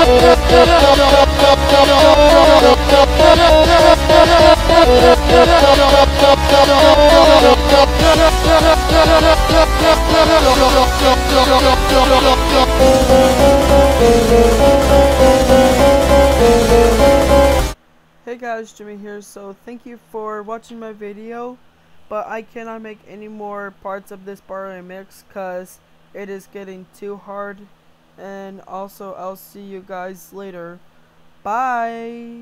Hey guys, Jimmy here. So thank you for watching my video, but I cannot make any more parts of this bar mix because it is getting too hard. And also, I'll see you guys later. Bye.